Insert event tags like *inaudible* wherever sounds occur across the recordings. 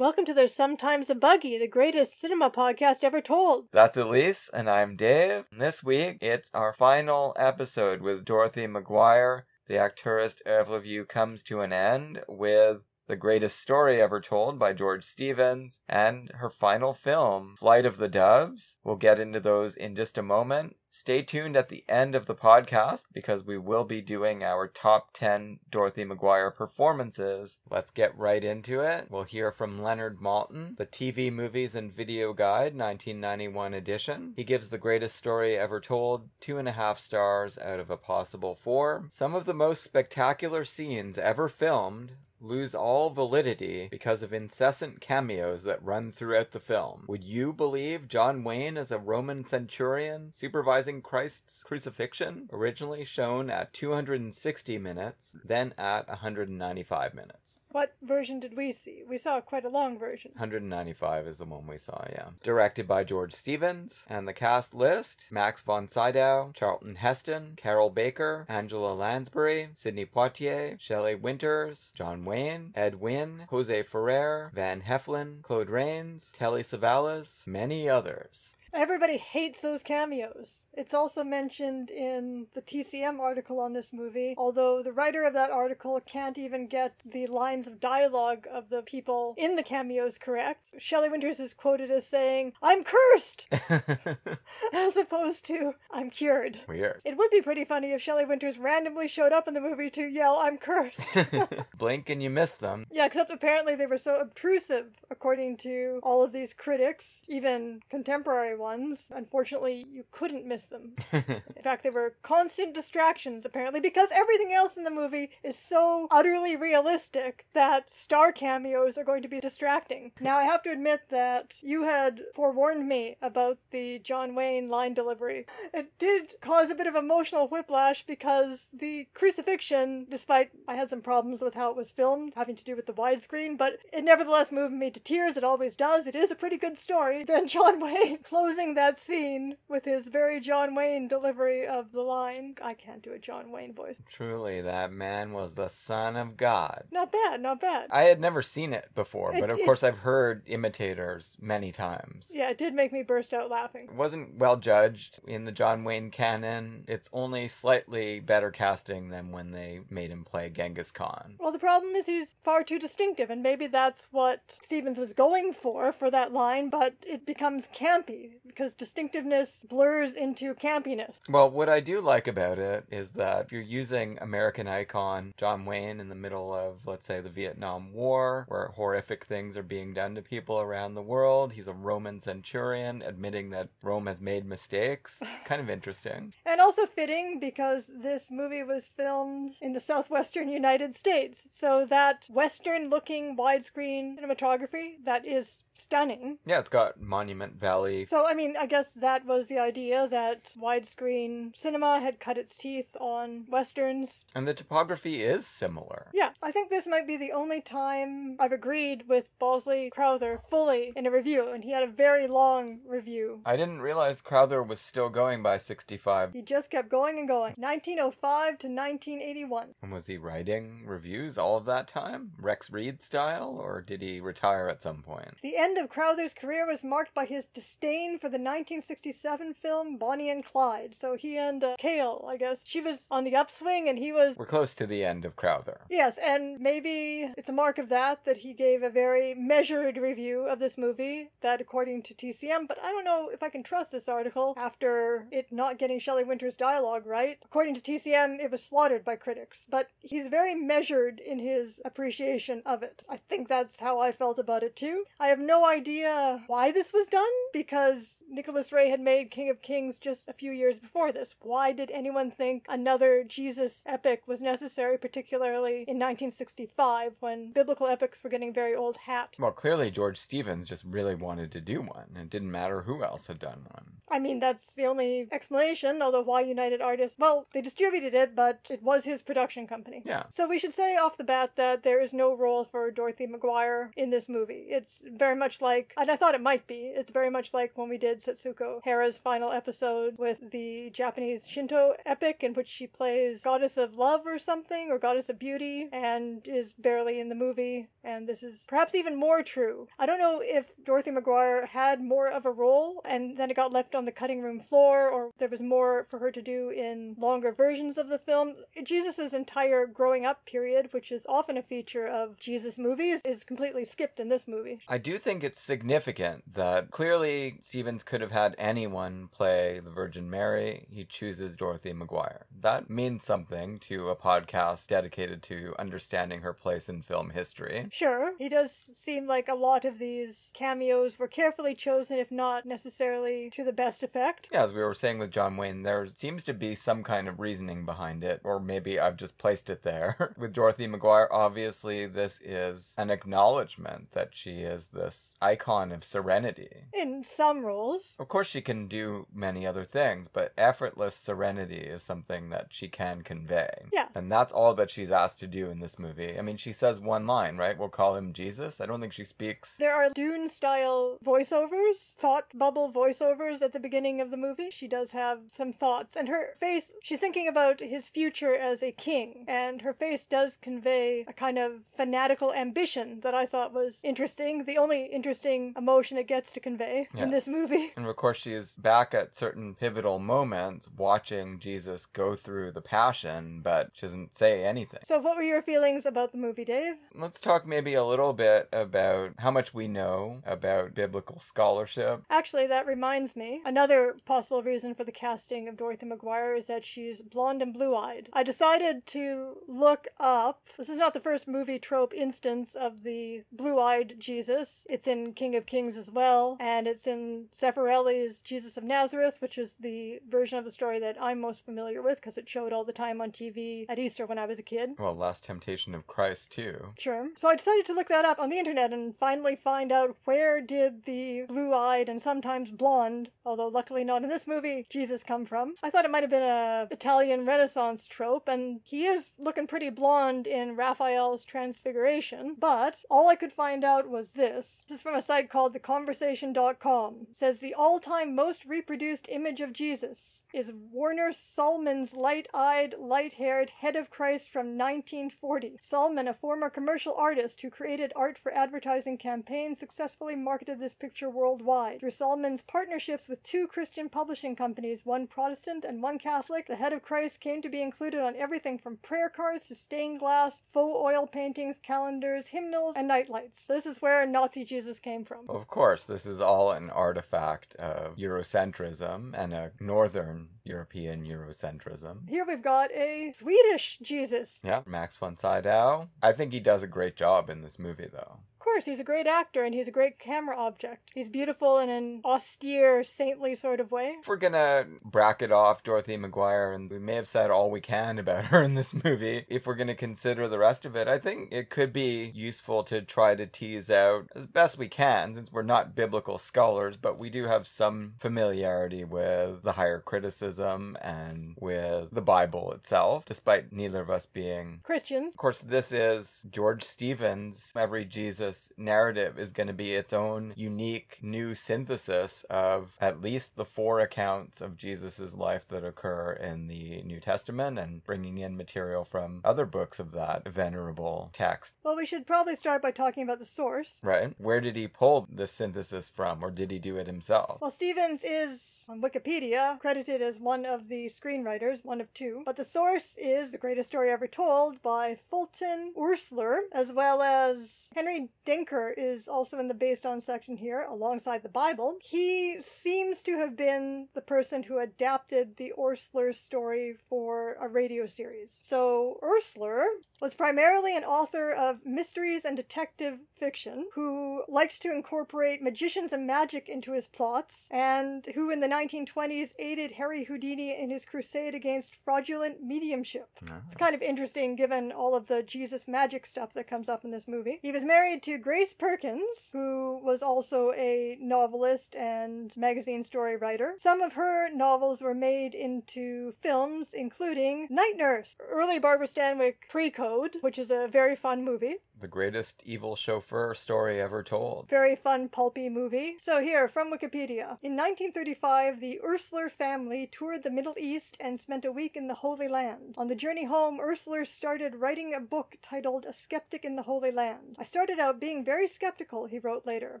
Welcome to There's Sometimes a Buggy, the greatest cinema podcast ever told. That's Elise, and I'm Dave. This week, it's our final episode with Dorothy McGuire. The Acteurist oeuvre view comes to an end with the Greatest Story Ever Told by George Stevens, and her final film, Flight of the Doves. We'll get into those in just a moment. Stay tuned at the end of the podcast because we will be doing our top 10 Dorothy McGuire performances. Let's get right into it. We'll hear from Leonard Maltin, the TV Movies and Video Guide 1991 edition. He gives The Greatest Story Ever Told two and a half stars out of a possible four. Some of the most spectacular scenes ever filmed lose all validity because of incessant cameos that run throughout the film. Would you believe John Wayne as a Roman centurion supervising Christ's crucifixion, originally shown at 260 minutes, then at 195 minutes? What version did we see? We saw quite a long version. 195 is the one we saw, yeah. Directed by George Stevens. And the cast list Max von Sydow, Charlton Heston, Carroll Baker, Angela Lansbury, Sidney Poitier, Shelley Winters, John Wayne, Ed Wynn, Jose Ferrer, Van Heflin, Claude Rains, Telly Savalas, many others. Everybody hates those cameos. It's also mentioned in the TCM article on this movie, although the writer of that article can't even get the lines of dialogue of the people in the cameos correct. Shelley Winters is quoted as saying, I'm cursed! *laughs* as opposed to, I'm cured. Weird. It would be pretty funny if Shelley Winters randomly showed up in the movie to yell, I'm cursed. *laughs* Blink and you miss them. yeah, except apparently they were so obtrusive, according to all of these critics, even contemporary ones. Unfortunately, you couldn't miss them. *laughs* *laughs* In fact, they were constant distractions, apparently, because everything else in the movie is so utterly realistic that star cameos are going to be distracting. Now, I have to admit that you had forewarned me about the John Wayne line delivery. It did cause a bit of emotional whiplash because the crucifixion, despite I had some problems with how it was filmed, having to do with the widescreen, but it nevertheless moved me to tears. It always does. It is a pretty good story. Then John Wayne *laughs* closing that scene with his very John Wayne delivery of the line. I can't do a John Wayne voice. Truly, that man was the son of God. Not bad, not bad. I had never seen it before, It- but of it- course I've heard imitators many times. Yeah, it did make me burst out laughing. It wasn't well judged in the John Wayne canon. It's only slightly better casting than when they made him play Genghis Khan. Well, the problem is he's far too distinctive, and maybe that's what Stevens was going for for that line, but it becomes campy because distinctiveness blurs into campiness. Well, what I do like about it is that if you're using American icon John Wayne in the middle of, let's say, the Vietnam War, where horrific things are being done to people around the world, he's a Roman centurion admitting that Rome has made mistakes. It's kind of *laughs* interesting. And also fitting because this movie was filmed in the southwestern United States, so that western looking widescreen cinematography that is stunning. Yeah, it's got Monument Valley. So, I mean, I guess that was the idea that widescreen cinema had cut its teeth on westerns. And the topography is similar. Yeah, I think this might be the only time I've agreed with Bosley Crowther fully in a review, and he had a very long review. I didn't realize Crowther was still going by 65. He just kept going and going. 1905 to 1981. And was he writing reviews all of that time? Rex Reed style? Or did he retire at some point? The end end of Crowther's career was marked by his disdain for the 1967 film Bonnie and Clyde. So he and uh, Kael, I guess, she was on the upswing and he was. We're close to the end of Crowther. Yes, and maybe it's a mark of that that he gave a very measured review of this movie, that according to TCM, but I don't know if I can trust this article after it not getting Shelley Winter's dialogue right. According to TCM, it was slaughtered by critics, but he's very measured in his appreciation of it. I think that's how I felt about it too. I have no idea why this was done because Nicholas Ray had made King of Kings just a few years before this. Why did anyone think another Jesus epic was necessary, particularly in 1965 when biblical epics were getting very old hat? Well, clearly George Stevens just really wanted to do one. It didn't matter who else had done one. I mean, that's the only explanation, although why United Artists? Well, they distributed it, but it was his production company. Yeah. So we should say off the bat that there is no role for Dorothy McGuire in this movie. It's very much like, and I thought it might be, it's very much like when we did Setsuko Hara's final episode with the Japanese Shinto epic in which she plays goddess of love or something, or goddess of beauty, and is barely in the movie. And this is perhaps even more true. I don't know if Dorothy McGuire had more of a role and then it got left on the cutting room floor, or there was more for her to do in longer versions of the film. Jesus' entire growing up period, which is often a feature of Jesus movies, is completely skipped in this movie. I do think it's significant that clearly Stevens could have had anyone play the Virgin Mary. He chooses Dorothy McGuire. That means something to a podcast dedicated to understanding her place in film history. Sure, he does seem like a lot of these cameos were carefully chosen, if not necessarily to the best effect. Yeah, as we were saying with John Wayne, there seems to be some kind of reasoning behind it, or maybe I've just placed it there. *laughs* with Dorothy McGuire, obviously, this is an acknowledgement that she is this icon of serenity. In some roles. Of course, she can do many other things, but effortless serenity is something that she can convey. Yeah. And that's all that she's asked to do in this movie. I mean, she says one line, right? We'll call him Jesus. I don't think she speaks. There are Dune style voiceovers, thought bubble voiceovers at the beginning of the movie. She does have some thoughts, and her face, she's thinking about his future as a king, and her face does convey a kind of fanatical ambition that I thought was interesting. The only interesting emotion it gets to convey Yeah. in this movie. And of course, she is back at certain pivotal moments watching Jesus go through the passion, but she doesn't say anything. So, what were your feelings about the movie, Dave? Let's talk maybe a little bit about how much we know about biblical scholarship. Actually, that reminds me. Another possible reason for the casting of Dorothy McGuire is that she's blonde and blue eyed. I decided to look up. This is not the first movie trope instance of the blue eyed Jesus. It's in King of Kings as well, and it's in Zeffirelli's Jesus of Nazareth, which is the version of the story that I'm most familiar with because it showed all the time on TV at Easter when I was a kid. Well, Last Temptation of Christ, too. Sure. So I decided to look that up on the internet and finally find out where did the blue-eyed and sometimes blonde, although luckily not in this movie, Jesus come from. I thought it might have been a Italian Renaissance trope, and he is looking pretty blonde in Raphael's Transfiguration, but all I could find out was this. This is from a site called theconversation.com. Says the all-time most reproduced image of Jesus is Warner Sallman's light-eyed, light-haired head of Christ from 1940. Sallman, a former commercial artist who created art for advertising campaigns, successfully marketed this picture worldwide. Through Sallman's partnerships with two Christian publishing companies, one Protestant and one Catholic, the head of Christ came to be included on everything from prayer cards to stained glass, faux oil paintings, calendars, hymnals, and nightlights. This is where Nazi Jesus came from. Of course, this is all an artifact of Eurocentrism and a northern European Eurocentrism. Here we've got a Swedish Jesus. Yeah, Max von Sydow. I think he does a great job in this movie, though. Of course, he's a great actor and he's a great camera object. He's beautiful in an austere, saintly sort of way. If we're gonna bracket off Dorothy McGuire, and we may have said all we can about *laughs* her in this movie, if we're gonna consider the rest of it, I think it could be useful to try to tease out as best we can, since we're not biblical scholars, but we do have some familiarity with the higher criticism and with the Bible itself, despite neither of us being Christians. of course, this is George Stevens. Every Jesus narrative is going to be its own unique new synthesis of at least the four accounts of Jesus' life that occur in the New Testament and bringing in material from other books of that venerable text. Well, we should probably start by talking about the source. Right? Where did he pull the synthesis from, or did he do it himself? Well, Stevens is on Wikipedia credited as one of the screenwriters, one of two, but the source is The Greatest Story Ever Told by Fulton Oursler, as well as Henry Denker is also in the based on section here alongside the Bible. He seems to have been the person who adapted the Oursler story for a radio series. So, Oursler was primarily an author of mysteries and detective fiction who liked to incorporate magicians and magic into his plots, and who in the 1920s aided Harry Houdini in his crusade against fraudulent mediumship. It's ah. kind of interesting given all of the Jesus magic stuff that comes up in this movie. He was married to Grace Perkins, who was also a novelist and magazine story writer. Some of her novels were made into films, including Night Nurse, early Barbara Stanwyck pre-code, which is a very fun movie. The greatest evil chauffeur story ever told. Very fun, pulpy movie. So, here from Wikipedia. In 1935, the Oursler family toured the Middle East and spent a week in the Holy Land. On the journey home, Oursler started writing a book titled A Skeptic in the Holy Land. I started out being very skeptical, he wrote later,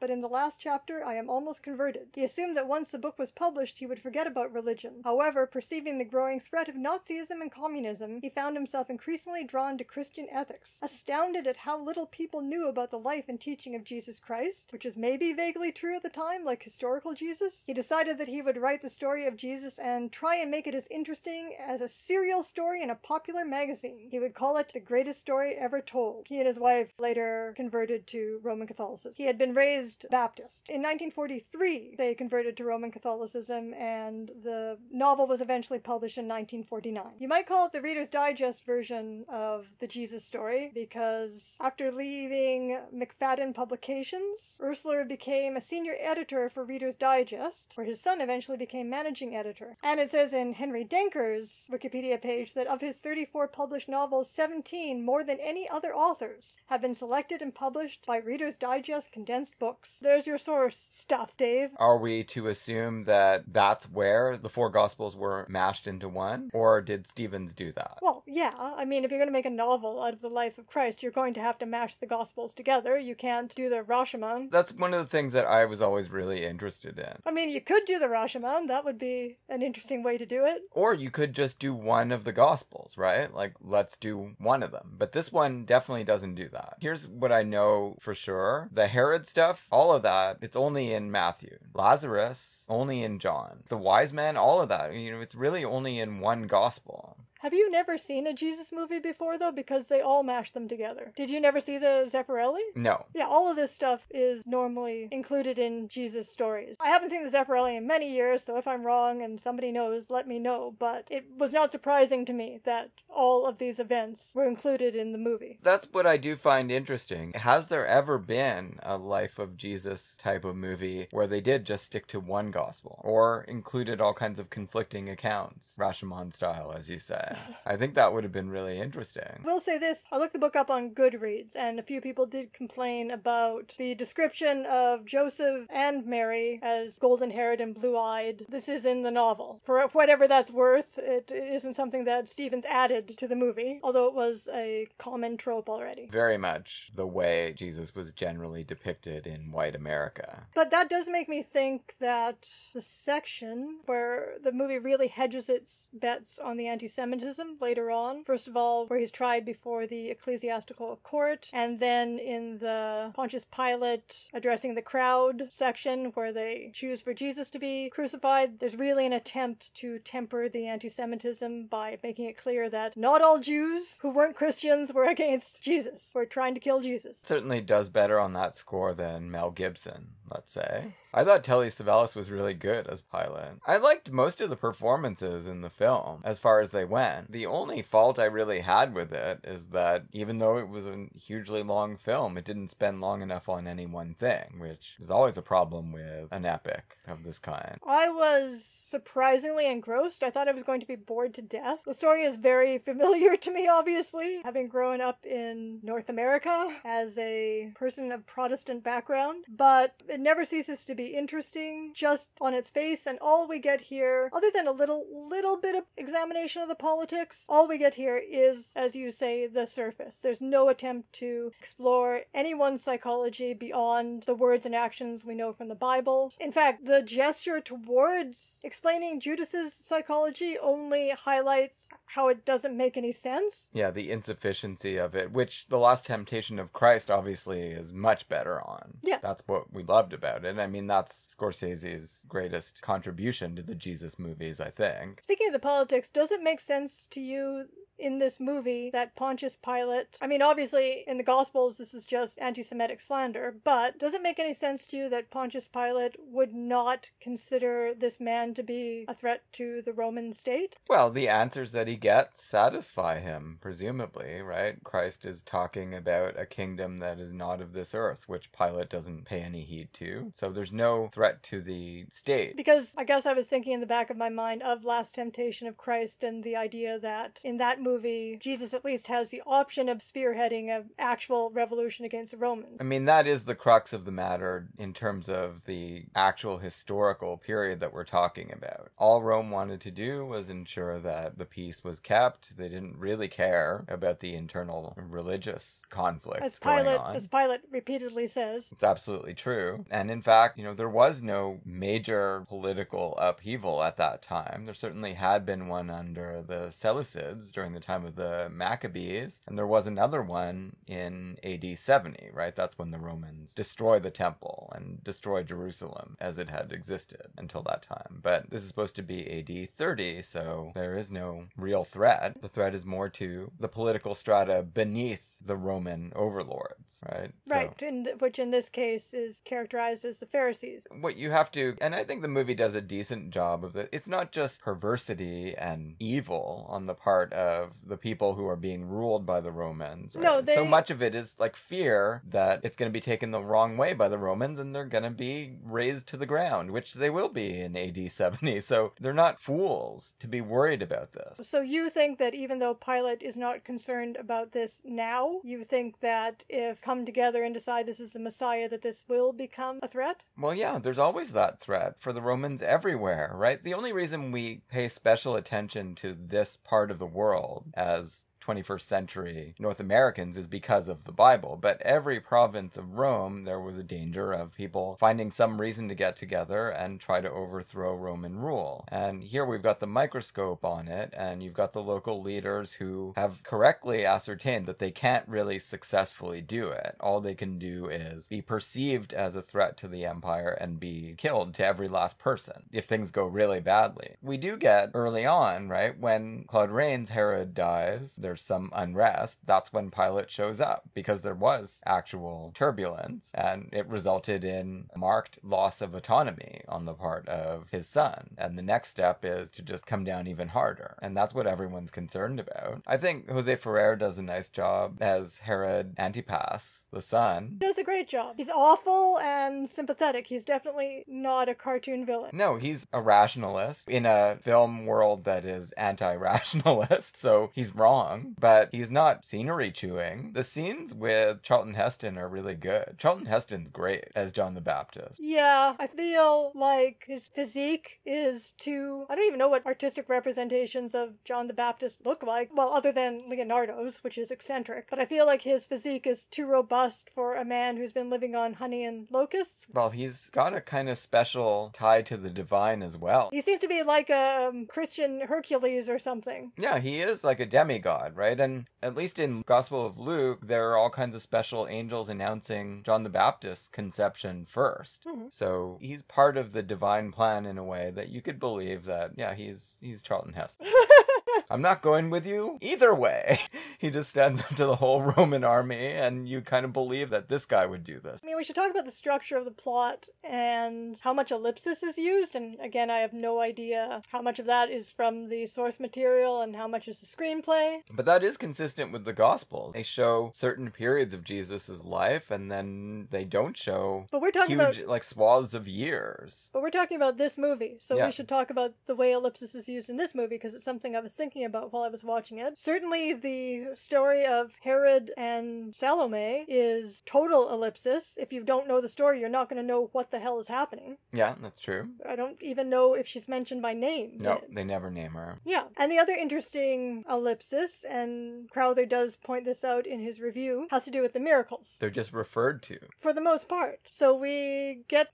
but in the last chapter, I am almost converted. He assumed that once the book was published, he would forget about religion. However, perceiving the growing threat of Nazism and communism, he found himself increasingly drawn to Christian ethics. Astounded at how little people knew about the life and teaching of Jesus Christ, which is maybe vaguely true at the time, like historical Jesus, he decided that he would write the story of Jesus and try and make it as interesting as a serial story in a popular magazine. He would call it the greatest story ever told. He and his wife later converted to Roman Catholicism. He had been raised Baptist. In 1943, they converted to Roman Catholicism, and the novel was eventually published in 1949. You might call it the Reader's Digest version of the Jesus story because after leaving Macfadden Publications, Oursler became a senior editor for Reader's Digest, where his son eventually became managing editor. And it says in Henry Denker's Wikipedia page that of his 34 published novels, 17, more than any other authors, have been selected and published by Reader's Digest condensed books. There's your source stuff, Dave. Are we to assume that that's where the four gospels were mashed into one? Or did Stevens do that? Well, yeah. I mean, if you're going to make a novel out of the life of Christ, you're going to have to mash the gospels together. You can't do the Rashomon. That's one of the things that I was always really interested in. I mean, you could do the Rashomon. That would be an interesting way to do it. Or you could just do one of the Gospels, right? Like, let's do one of them. But this one definitely doesn't do that. Here's what I know for sure the Herod stuff, all of that, it's only in Matthew. Lazarus, only in John. The wise men, all of that, you know, it's really only in one Gospel. Have you never seen a Jesus movie before, though? Because they all mash them together. Did you never see the Zeffirelli? No. Yeah, all of this stuff is normally included in Jesus stories. I haven't seen the Zeffirelli in many years, so if I'm wrong and somebody knows, let me know. But it was not surprising to me that all of these events were included in the movie. That's what I do find interesting. Has there ever been a Life of Jesus type of movie where they did just stick to one gospel or included all kinds of conflicting accounts, Rashomon style, as you say? *laughs* I think that would have been really interesting. We'll say this I looked the book up on Goodreads, and a few people did complain about the description of Joseph and Mary as golden haired and blue eyed. This is in the novel. For whatever that's worth, it isn't something that Stevens added to the movie, although it was a common trope already. Very much the way Jesus was generally depicted in white America. But that does make me think that the section where the movie really hedges its bets on the anti Semitism later on. First of all, where he's tried before the ecclesiastical court, and then in the Pontius Pilate addressing the crowd section where they choose for Jesus to be crucified, there's really an attempt to temper the anti Semitism by making it clear that not all Jews who weren't Christians were against Jesus, were trying to kill Jesus. Certainly does better on that score than Mel Gibson, let's say. I thought Telly Savalas was really good as Pilate. I liked most of the performances in the film as far as they went. The only fault I really had with it is that even though it was a hugely long film, it didn't spend long enough on any one thing, which is always a problem with an epic of this kind. I was surprisingly engrossed. I thought I was going to be bored to death. The story is very *laughs* familiar to me, obviously, having grown up in North America as a person of Protestant background, but it never ceases to be interesting just on its face, and all we get here, other than a little little bit of examination of the politics. All we get here is, as you say, the surface. There's no attempt to explore anyone's psychology beyond the words and actions we know from the Bible. In fact, the gesture towards explaining Judas's psychology only highlights how it doesn't make any sense. Yeah, the insufficiency of it, which The Last Temptation of Christ obviously is much better on. Yeah. That's what we loved about it. I mean, that's Scorsese's greatest contribution to the Jesus movies, I think. Speaking of the politics, does it make sense to you in this movie that Pontius Pilate, I mean, obviously in the Gospels, this is just anti Semitic slander, but does it make any sense to you that Pontius Pilate would not consider this man to be a threat to the Roman state? Well, the answers that he gets satisfy him, presumably, right? Christ is talking about a kingdom that is not of this earth, which Pilate doesn't pay any heed to. So there's no threat to the state. Because I guess I was thinking in the back of my mind of Last Temptation of Christ and the idea that in that movie, Jesus at least has the option of spearheading an actual revolution against the Romans. I mean, that is the crux of the matter in terms of the actual historical period that we're talking about. All Rome wanted to do was ensure that the peace was kept. They didn't really care about the internal religious conflicts As Pilate, as Pilate repeatedly says. It's absolutely true. And in fact, you know, there was no major political upheaval at that time. There certainly had been one under the Seleucids during the time of the Maccabees, and there was another one in AD 70, right? That's when the Romans destroy the temple and destroy Jerusalem as it had existed until that time. But this is supposed to be AD 30, so there is no real threat. The threat is more to the political strata beneath the Roman overlords, right? So- Right, in th- which in this case is characterized as the Pharisees. what you have to and i think the movie does a decent job of it it's not just perversity and evil on the part of the people who are being ruled by the romans right? No, they- so much of it is like fear that it's going to be taken the wrong way by the romans and they're going to be razed to the ground which they will be in ad *laughs* 70 so they're not fools to be worried about this So you think that even though Pilate is not concerned about this now, you think that if come together and decide this is the Messiah, that this will become a threat? Well, yeah, there's always that threat for the Romans everywhere, right? The only reason we pay special attention to this part of the world as 21st century North Americans is because of the Bible. But every province of Rome, there was a danger of people finding some reason to get together and try to overthrow Roman rule. And here we've got the microscope on it, and you've got the local leaders who have correctly ascertained that they can't really successfully do it. All they can do is be perceived as a threat to the empire and be killed to every last person if things go really badly. We do get early on, right, when Claude Rains, Herod dies, some unrest. That's when Pilate shows up because there was actual turbulence and it resulted in marked loss of autonomy on the part of his son. And the next step is to just come down even harder. And that's what everyone's concerned about. I think Jose Ferrer does a nice job as Herod Antipas, the son. He does a great job. He's awful and sympathetic. He's definitely not a cartoon villain. No, he's a rationalist in a film world that is anti rationalist, *laughs* so he's wrong, but he's not scenery chewing. The scenes with Charlton Heston are really good. Charlton Heston's great as John the Baptist. Yeah, I feel like his physique is too. I don't even know what artistic representations of John the Baptist look like. Well, other than Leonardo's, which is eccentric. But I feel like his physique is too robust for a man who's been living on honey and locusts. Well, he's got a kind of special tie to the divine as well. He seems to be like a um, Christian Hercules or something. Yeah, he is like a demigod, right? And at least in Gospel of Luke, there are all kinds of special angels announcing John the Baptist's conception 1st Mhm. So he's part of the divine plan in a way that you could believe that, yeah, he's he's Charlton Heston. *laughs* *laughs* I'm not going with you either way. *laughs* he just stands up to the whole *laughs* Roman army, and you kind of believe that this guy would do this. I mean, we should talk about the structure of the plot and how much ellipsis is used. And again, I have no idea how much of that is from the source material and how much is the screenplay. But that is consistent with the Gospels. They show certain periods of Jesus' life, and then they don't show But we're talking huge, about like, swaths of years. But we're talking about this movie, so Yeah. we should talk about the way ellipsis is used in this movie because it's something I was thinking thinking about while I was watching it. Certainly, the story of Herod and Salome is total ellipsis. If you don't know the story, you're not going to know what the hell is happening. Yeah, that's true. I don't even know if she's mentioned by name. No, they never name her. Yeah. And the other interesting ellipsis, and Crowther does point this out in his review, has to do with the miracles. They're just referred to. For the most part. So we get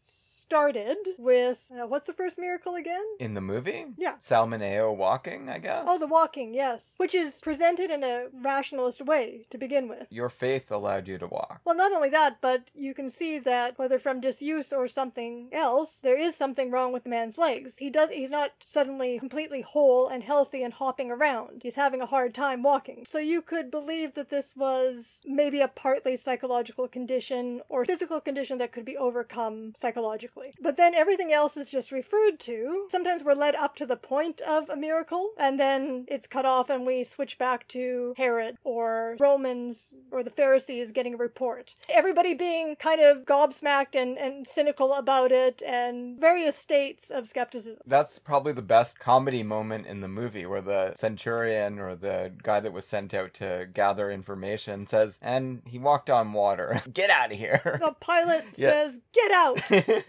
started with uh, what's the first miracle again? In the movie? Yeah. Sal Mineo walking, I guess. Oh, the walking, yes. Which is presented in a rationalist way to begin with. Your faith allowed you to walk. Well, not only that, but you can see that whether from disuse or something else, there is something wrong with the man's legs. He does he's not suddenly completely whole and healthy and hopping around. He's having a hard time walking. So you could believe that this was maybe a partly psychological condition or physical condition that could be overcome psychologically. But then everything else is just referred to. Sometimes we're led up to the point of a miracle, and then it's cut off and we switch back to Herod or Romans or the Pharisees getting a report. Everybody being kind of gobsmacked and, and cynical about it, and various states of skepticism. That's probably the best comedy moment in the movie where the centurion or the guy that was sent out to gather information says, and he walked on water. *laughs* Get out of here. The Pilate *laughs* Yeah. says, Get out!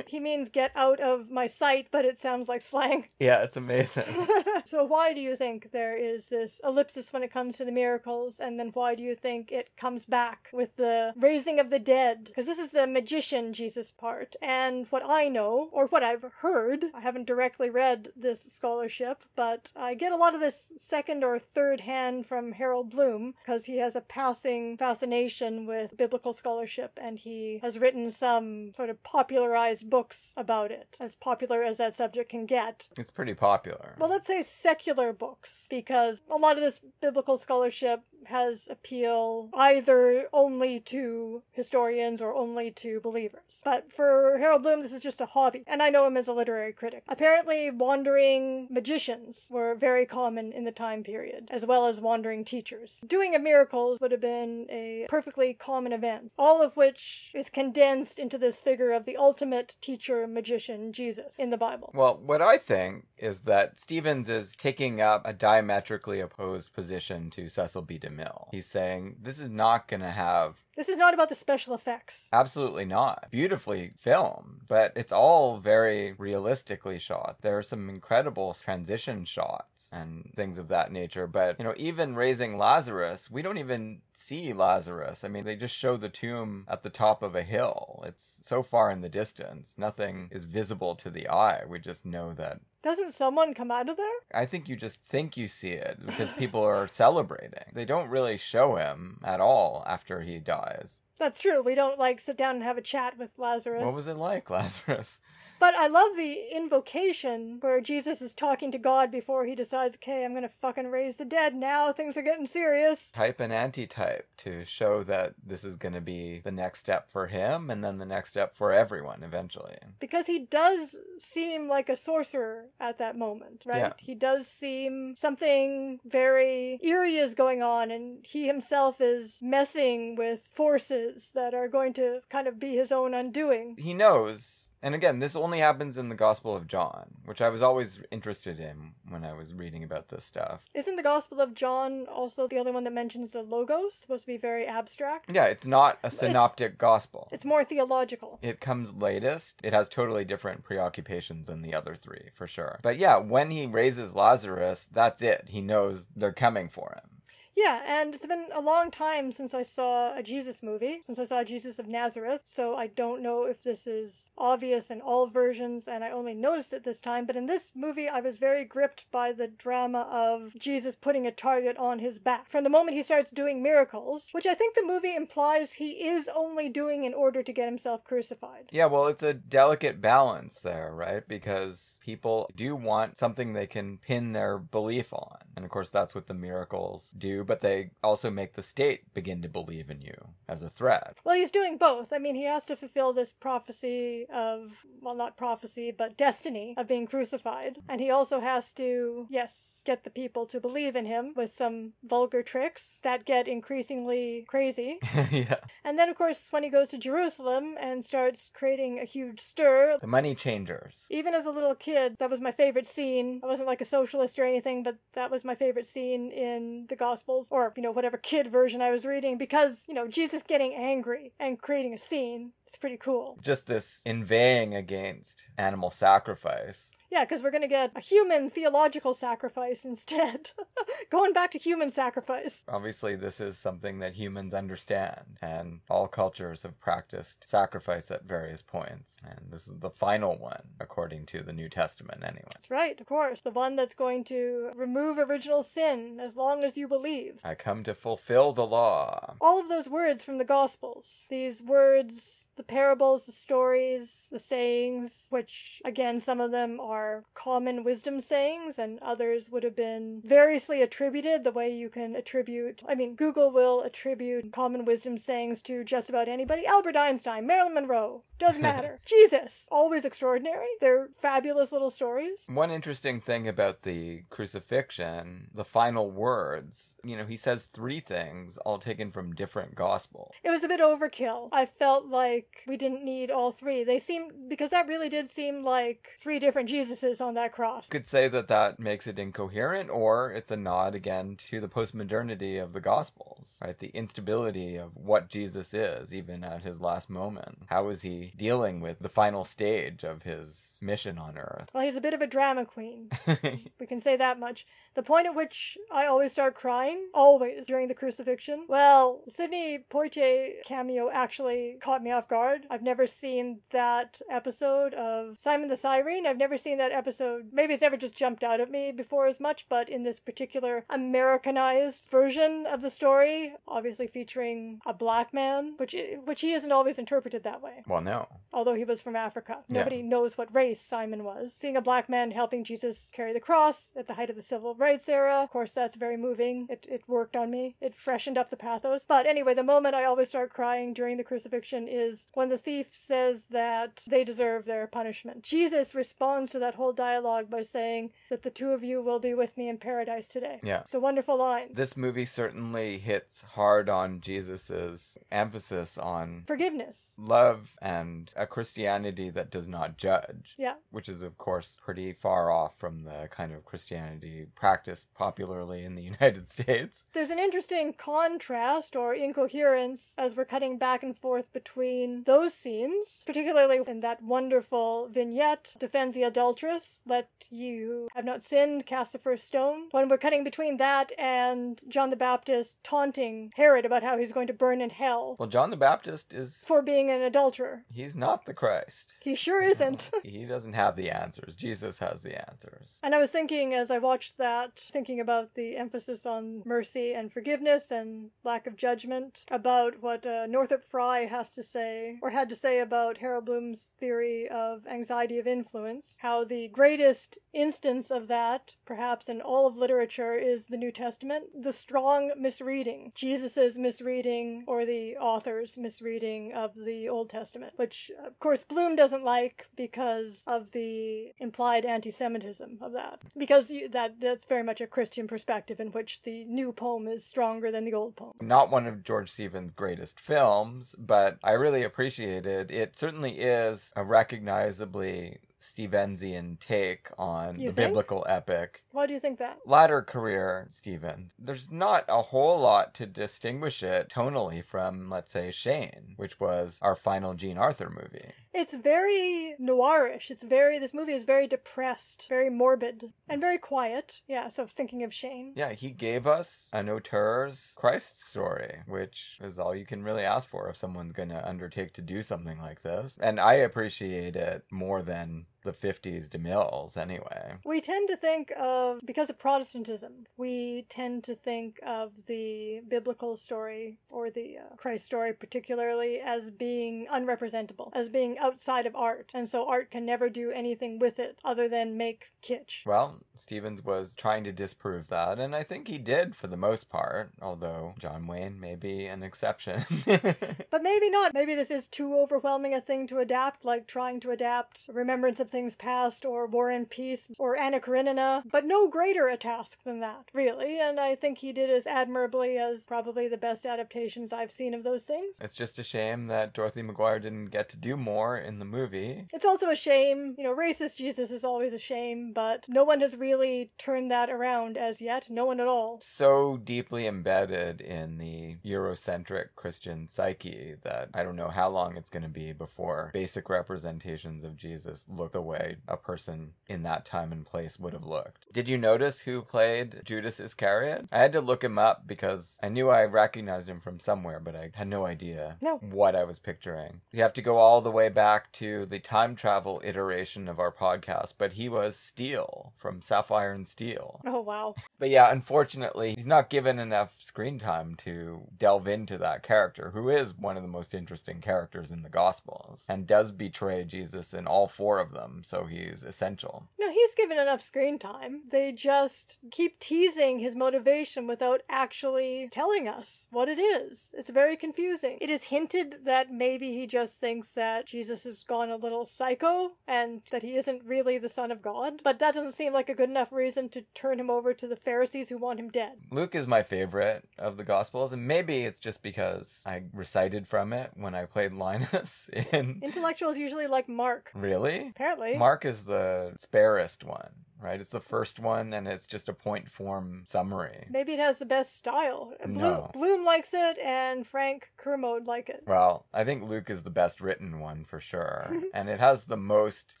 *laughs* he means get out of my sight, but it sounds like slang. *laughs* yeah, it's amazing. *laughs* *laughs* so why do you think there is this ellipsis when it comes to the miracles and then why do you think it comes back with the raising of the dead because this is the magician jesus part and what i know or what i've heard i haven't directly read this scholarship but i get a lot of this second or third hand from harold bloom because he has a passing fascination with biblical scholarship and he has written some sort of popularized books about it as popular as that subject can get it's pretty popular. well, let's say secular books, because a lot of this biblical scholarship has appeal either only to historians or only to believers. But for Harold Bloom, this is just a hobby, and I know him as a literary critic. Apparently, wandering magicians were very common in the time period, as well as wandering teachers. Doing of miracles would have been a perfectly common event, all of which is condensed into this figure of the ultimate teacher magician, Jesus, in the Bible. Well, what I think is that Stevens is taking up a diametrically opposed position to Cecil B. DeMille. He's saying this is not going to have This is not about the special effects. Absolutely not. Beautifully filmed, but it's all very realistically shot. There are some incredible transition shots and things of that nature, but you know, even raising Lazarus, we don't even see Lazarus. I mean, they just show the tomb at the top of a hill. It's so far in the distance, nothing is visible to the eye. We just know that Doesn't someone come out of there? I think you just think you see it because people are *laughs* celebrating. They don't really show him at all after he dies. That's true. We don't like sit down and have a chat with Lazarus. What was it like, *laughs* Lazarus? But I love the invocation where Jesus is talking to God before he decides, okay, I'm going to fucking raise the dead now. Things are getting serious. Type and anti-type to show that this is going to be the next step for him and then the next step for everyone eventually. Because he does seem like a sorcerer at that moment, right? Yeah. He does seem something very eerie is going on, and he himself is messing with forces that are going to kind of be his own undoing. He knows, and again, this only happens in the Gospel of John, which I was always interested in when I was reading about this stuff. Isn't the Gospel of John also the only one that mentions the logos? Supposed to be very abstract? Yeah, it's not a synoptic gospel. It's more theological. It comes latest. It has totally different preoccupations than the other three, for sure. But yeah, when he raises Lazarus, that's it. He knows they're coming for him. Yeah, and it's been a long time since I saw a Jesus movie, since I saw Jesus of Nazareth, so I don't know if this is obvious in all versions, and I only noticed it this time. But in this movie, I was very gripped by the drama of Jesus putting a target on his back. From the moment he starts doing miracles, which I think the movie implies he is only doing in order to get himself crucified. Yeah, well, it's a delicate balance there, right? Because people do want something they can pin their belief on. And of course, that's what the miracles do. But they also make the state begin to believe in you as a threat. Well, he's doing both. I mean, he has to fulfill this prophecy of, well, not prophecy, but destiny of being crucified. And he also has to, yes, get the people to believe in him with some vulgar tricks that get increasingly crazy. *laughs* yeah. And then, of course, when he goes to Jerusalem and starts creating a huge stir, The money changers. even as a little kid, that was my favorite scene. I wasn't like a socialist or anything, but that was my favorite scene in the Gospels, or, you know, whatever kid version I was reading, because, you know, Jesus getting angry and creating a scene. It's pretty cool. Just this inveighing against animal sacrifice. Yeah, because we're going to get a human theological sacrifice instead. *laughs* Going back to human sacrifice. Obviously, this is something that humans understand, and all cultures have practiced sacrifice at various points. And this is the final one, according to the New Testament, anyway. That's right, of course. The one that's going to remove original sin as long as you believe. I come to fulfill the law. all of those words from the Gospels. These words, the parables, the stories, the sayings, which, again, some of them are common wisdom sayings, and others would have been variously attributed the way you can attribute. I mean, Google will attribute common wisdom sayings to just about anybody. Albert Einstein, Marilyn Monroe, doesn't *laughs* matter. Jesus, always extraordinary. They're fabulous little stories. One interesting thing about the crucifixion, the final words, you know, he says three things, all taken from different gospels. It was a bit overkill. I felt like we didn't need all three. They seem because that really did seem like three different Jesuses on that cross. could say that that makes it incoherent or it's a nod again to the postmodernity of the gospels right the instability of what jesus is even at his last moment how is he dealing with the final stage of his mission on earth Well, he's a bit of a drama queen. *laughs* We can say that much. The point at which I always start crying, always during the crucifixion. Well, Sidney Poitier cameo actually caught me off guard. I've never seen that episode of Simon the Siren. I've never seen that episode. Maybe it's never just jumped out at me before as much, but in this particular Americanized version of the story, obviously featuring a black man, which which he isn't always interpreted that way well no although he was from Africa. Yeah. Nobody knows what race Simon was. Seeing a black man helping Jesus carry the cross at the height of the civil rights era, of course, that's very moving. It, it worked on me. It freshened up the pathos. But anyway, the moment I always start crying during the crucifixion is when the thief says that they deserve their punishment. Jesus responds to that whole dialogue by saying that the two of you will be with me in paradise today. yeah It's a wonderful line. this movie certainly hits hard on jesus's emphasis on Forgiveness. love and a christianity that does not judge Yeah. which is of course pretty far off from the kind of christianity practiced popularly in the *laughs* united states There's an interesting contrast or incoherence as we're cutting back and forth between those scenes, particularly in that wonderful vignette, Defends the Adulteress, Let You Have Not Sinned Cast the First Stone. When we're cutting between that and John the Baptist taunting Herod about how he's going to burn in hell well john the baptist is for being an adulterer. he's not the christ He sure isn't. *laughs* he doesn't have the answers jesus has the answers And I was thinking as I watched that, thinking about the emphasis on mercy and forgiveness and lack of judgment, about what uh, Northrop Frye has to say, or had to say about Harold Bloom's theory of anxiety of influence. How the greatest instance of that, perhaps in all of literature, is the New Testament. The strong misreading, Jesus's misreading, or the author's misreading of the Old Testament, which, of course, Bloom doesn't like because of the implied anti-Semitism of that. Because that that's very much a Christian perspective in which the new poem is stronger than the old poem. not one of George Stevens' greatest films, but I really appreciate it. It certainly is a recognizably Stevensian take on You the think? biblical epic. Why do you think that? Latter career, Stevens. There's not a whole lot to distinguish it tonally from, let's say, Shane, which was our final Jean Arthur movie. It's very noirish. It's very this movie is very depressed, very morbid, and very quiet. Yeah, so thinking of Shane. Yeah, he gave us an auteur's Christ story, which is all you can really ask for if someone's going to undertake to do something like this. And I appreciate it more than the 50s DeMilles anyway. We tend to think of, because of Protestantism, we tend to think of the biblical story or the uh, Christ story particularly as being unrepresentable, as being outside of art. And so art can never do anything with it other than make kitsch. Well, Stevens was trying to disprove that, and I think he did for the most part, although John Wayne may be an exception. *laughs* but maybe not. Maybe this is too overwhelming a thing to adapt, like trying to adapt Remembrance of Things Past or War and Peace or Anna Karenina, but no greater a task than that, really. And I think he did as admirably as probably the best adaptations I've seen of those things. It's just a shame that Dorothy McGuire didn't get to do more in the movie. It's also a shame, you know, racist Jesus is always a shame, but no one has really turned that around as yet. No one at all. So deeply embedded in the Eurocentric Christian psyche that I don't know how long it's going to be before basic representations of Jesus look the way a person in that time and place would have looked. Did you notice who played Judas Iscariot? I had to look him up because I knew I recognized him from somewhere, but I had no idea no. what I was picturing. You have to go all the way back to the time travel iteration of our podcast, but he was Steel from Sapphire and Steel. Oh, wow. But yeah, unfortunately, he's not given enough screen time to delve into that character, who is one of the most interesting characters in the Gospels and does betray Jesus in all four of them, so he's essential. No, he's given enough screen time. They just keep teasing his motivation without actually telling us what it is. It's very confusing. It is hinted that maybe he just thinks that Jesus has gone a little psycho and that he isn't really the Son of God, but that doesn't seem like a good enough reason to turn him over to the Pharisees who want him dead. Luke is my favorite of the Gospels, and maybe it's just because I recited from it when I played Linus *laughs* in. Intellectuals usually like Mark. Really? Apparently. Mark is the sparest one right? It's the first one, and it's just a point form summary. Maybe it has the best style. Bloom, No. Bloom likes it, and Frank Kermode like it. Well, I think Luke is the best written one for sure. *laughs* and it has the most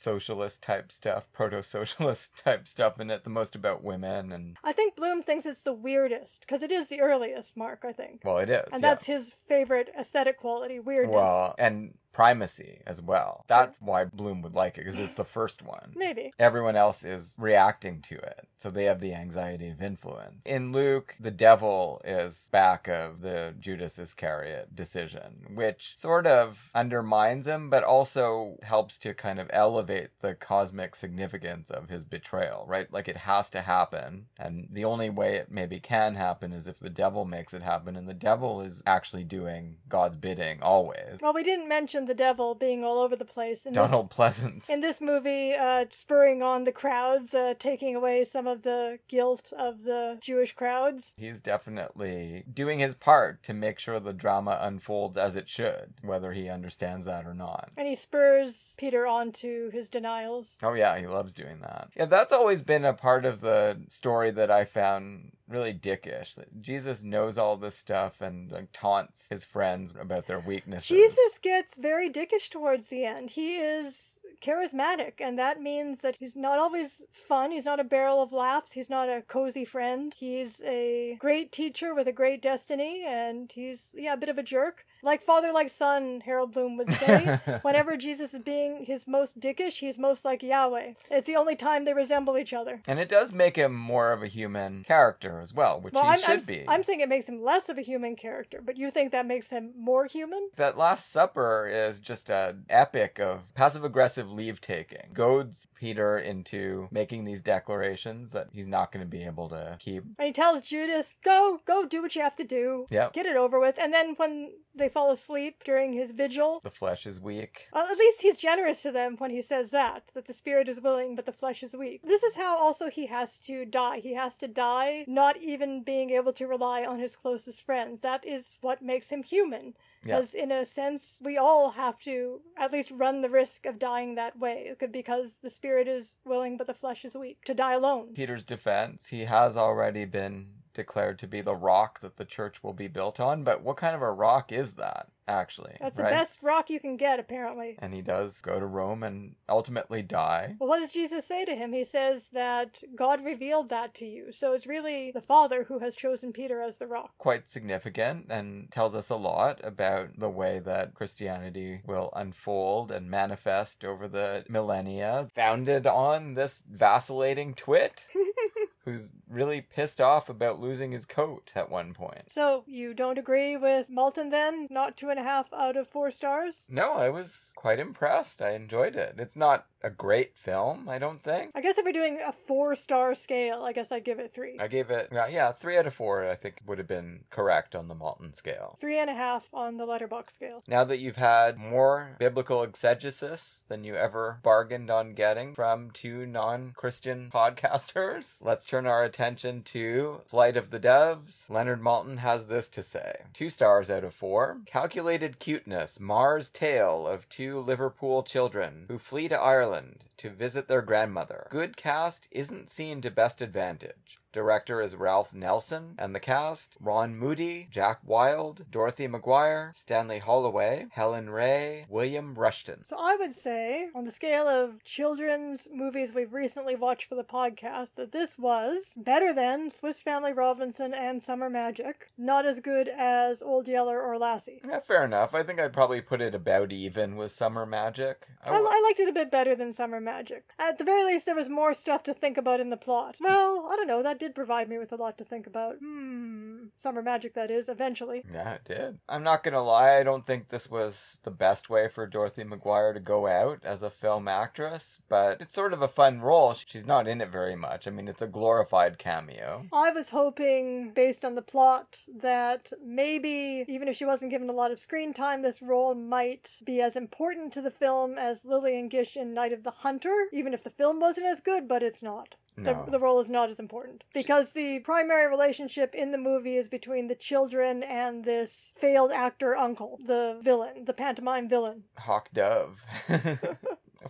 socialist type stuff, proto socialist *laughs* type stuff in it, the most about women. And, I think Bloom thinks it's the weirdest because it is the earliest Mark, I think. well, it is. And yeah. that's his favorite aesthetic quality, weirdness. Well, and primacy as well. That's why Bloom would like it, because it's the first one. Maybe. Everyone else is reacting to it, so they have the anxiety of influence. In Luke, the devil is back of the Judas Iscariot decision, which sort of undermines him, but also helps to kind of elevate the cosmic significance of his betrayal, right? Like it has to happen, and the only way it maybe can happen is if the devil makes it happen, and the devil is actually doing God's bidding always. Well, we didn't mention the devil being all over the place in this Donald Pleasence. in this movie, uh, spurring on the crowds, uh, taking away some of the guilt of the Jewish crowds. He's definitely doing his part to make sure the drama unfolds as it should, whether he understands that or not. And he spurs Peter on to his denials. Oh, yeah, he loves doing that. Yeah, that's always been a part of the story that I found really dickish. Jesus knows all this stuff and like, taunts his friends about their weaknesses. Jesus gets very dickish towards the end. He is charismatic, and that means that he's not always fun. He's not a barrel of laughs. He's not a cozy friend. He's a great teacher with a great destiny, and he's, yeah, a bit of a jerk. Like father, like son, Harold Bloom would say. *laughs* Whenever Jesus is being his most dickish, he's most like Yahweh. It's the only time they resemble each other. And it does make him more of a human character as well, which Well, he I'm, should I'm, be. I'm saying it makes him less of a human character, but you think that makes him more human? That Last Supper is just an epic of passive aggressive leave taking. Goads Peter into making these declarations that he's not going to be able to keep. And he tells Judas, go, go do what you have to do. Yep. Get it over with. And then when they fall asleep during his vigil, The flesh is weak. well, at least he's generous to them when he says that, that the spirit is willing, but the flesh is weak. This is how also he has to die. He has to die not even being able to rely on his closest friends. That is what makes him human. Yeah. Because in a sense, we all have to at least run the risk of dying that way, because the spirit is willing, but the flesh is weak. To die alone. Peter's defense, he has already been declared to be the rock that the church will be built on. But what kind of a rock is that, actually? That's the best rock you can get, apparently. And he does go to Rome and ultimately die. Well, what does Jesus say to him? He says that God revealed that to you. So it's really the Father who has chosen Peter as the rock. Quite significant and tells us a lot about the way that Christianity will unfold and manifest over the millennia, founded on this vacillating twit *laughs* who's really pissed off about losing his coat at one point. So you don't agree with Maltin then? Not two and a half out of four stars? No, I was quite impressed. I enjoyed it. It's not a great film, I don't think. I guess if we're doing a four star scale, I guess I'd give it three. I gave it, yeah, yeah, three out of four, I think would have been correct on the Maltin scale. Three and a half on the Letterboxd scale. Now that you've had more biblical exegesis than you ever bargained on getting from two non Christian *laughs* podcasters, let's turn our attention to Flight of the Doves. Leonard Maltin has this to say Two stars out of four. Calculated cuteness, Mars tale of two Liverpool children who flee to Ireland to visit their grandmother. Good cast isn't seen to best advantage. Director is Ralph Nelson, and the cast Ron Moody, Jack Wilde, Dorothy McGuire, Stanley Holloway, Helen Raye, William Rushton. So I would say, on the scale of children's movies we've recently watched for the podcast, that this was better than Swiss Family Robinson and Summer Magic. Not as good as Old Yeller or Lassie. Yeah, fair enough. I think I'd probably put it about even with Summer Magic. I I, I liked it a bit better than Summer Magic. At the very least, there was more stuff to think about in the plot. Well, I don't know, that did provide me with a lot to think about. Hmm. Summer Magic, that is, eventually. Yeah, it did. I'm not gonna lie, I don't think this was the best way for Dorothy McGuire to go out as a film actress, but it's sort of a fun role. She's not in it very much. I mean, it's a glorified cameo. I was hoping, based on the plot, that maybe, even if she wasn't given a lot of screen time, this role might be as important to the film as Lillian Gish in Night of the Hunter, even if the film wasn't as good, but it's not. No. The, the role is not as important because the primary relationship in the movie is between the children and this failed actor uncle, the villain, the pantomime villain. Hawk Dove. *laughs*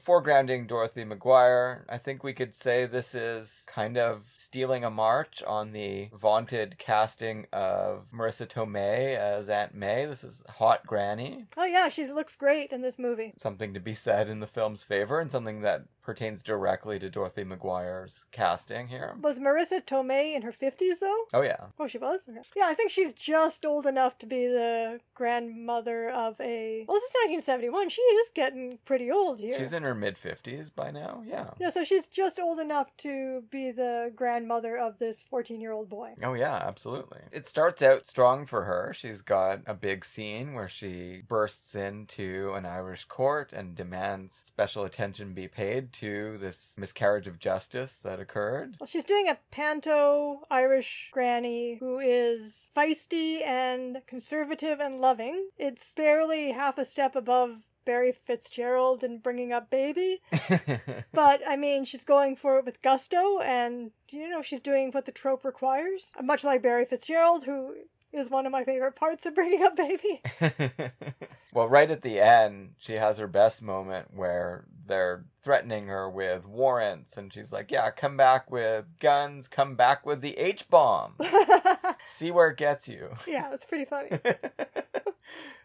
Foregrounding Dorothy McGuire, I think we could say this is kind of stealing a march on the vaunted casting of Marisa Tomei as Aunt May. This is Hot Granny. Oh yeah, she looks great in this movie. Something to be said in the film's favor and something that pertains directly to Dorothy McGuire's casting here. Was Marisa Tomei in her 50s though? Oh, yeah. Oh, she was? Okay. Yeah, I think she's just old enough to be the grandmother of a. Well, this is 1971. She is getting pretty old here. She's in her mid 50s by now, yeah. Yeah, so she's just old enough to be the grandmother of this 14 year old boy. Oh, yeah, absolutely. It starts out strong for her. She's got a big scene where she bursts into an Irish court and demands special attention be paid to this miscarriage of justice that occurred. Well, she's doing a panto Irish granny who is feisty and conservative and loving. It's barely half a step above Barry Fitzgerald in bringing up baby. *laughs* But I mean, she's going for it with gusto, and you know, she's doing what the trope requires. Much like Barry Fitzgerald, who is one of my favorite parts of bringing up baby. *laughs* *laughs* well, right at the end, she has her best moment where they're threatening her with warrants, and she's like, Yeah, come back with guns, come back with the H bomb. *laughs* See where it gets you. yeah, it's pretty funny.